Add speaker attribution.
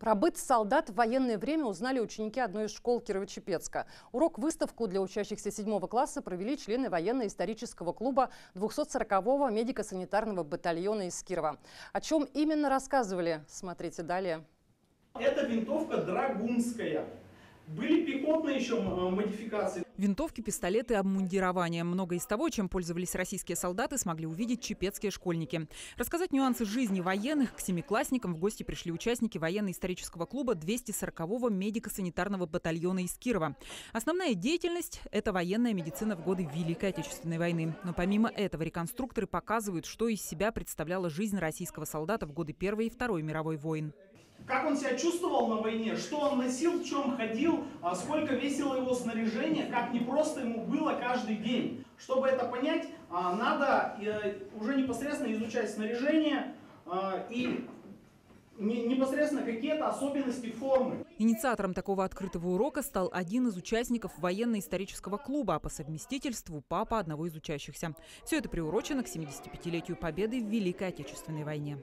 Speaker 1: Про быт солдат в военное время узнали ученики одной из школ Кирово-Чепецка. Урок-выставку для учащихся 7 класса провели члены военно-исторического клуба 240-го медико-санитарного батальона из Кирова. О чем именно рассказывали, смотрите далее.
Speaker 2: Это винтовка драгунская. Были пехотные еще модификации.
Speaker 3: Винтовки, пистолеты, обмундирование. Много из того, чем пользовались российские солдаты, смогли увидеть чепецкие школьники. Рассказать нюансы жизни военных к семиклассникам в гости пришли участники военно-исторического клуба 240-го медико-санитарного батальона из Кирова. Основная деятельность – это военная медицина в годы Великой Отечественной войны. Но помимо этого реконструкторы показывают, что из себя представляла жизнь российского солдата в годы Первой и Второй мировой войн
Speaker 2: как он себя чувствовал на войне, что он носил, в чем ходил, а сколько весило его снаряжение, как непросто ему было каждый день. Чтобы это понять, а, надо э, уже непосредственно изучать снаряжение а, и непосредственно какие-то особенности формы.
Speaker 3: Инициатором такого открытого урока стал один из участников военно-исторического клуба, а по совместительству папа одного из учащихся. Все это приурочено к 75-летию победы в Великой Отечественной войне.